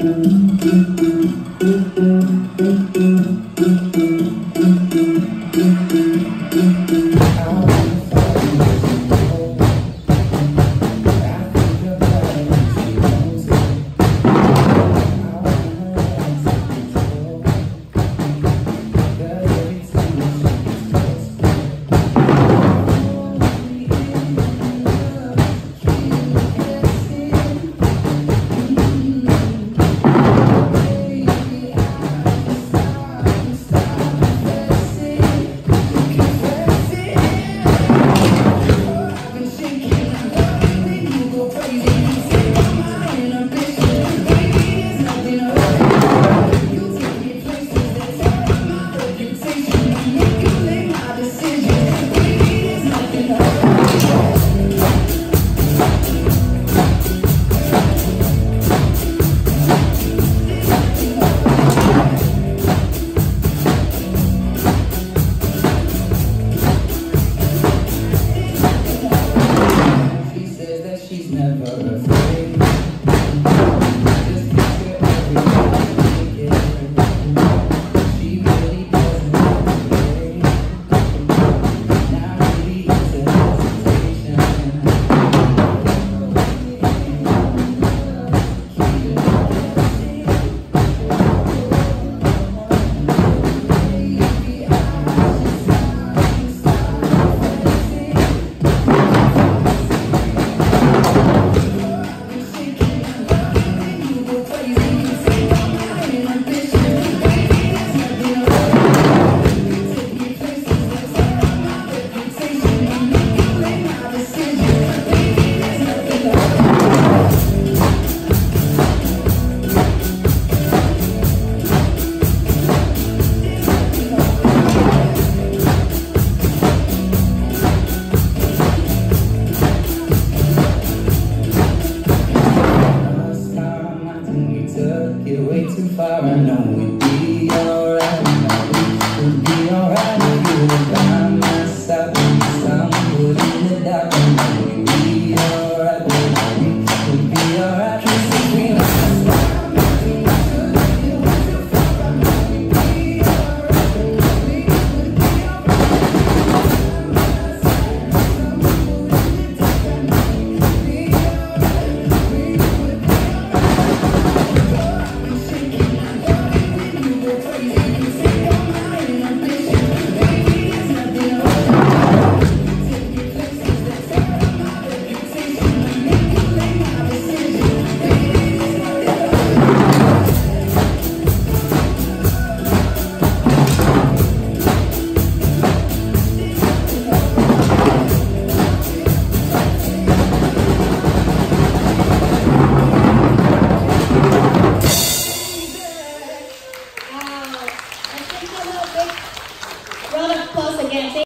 Música stuck, you're way too far, I know we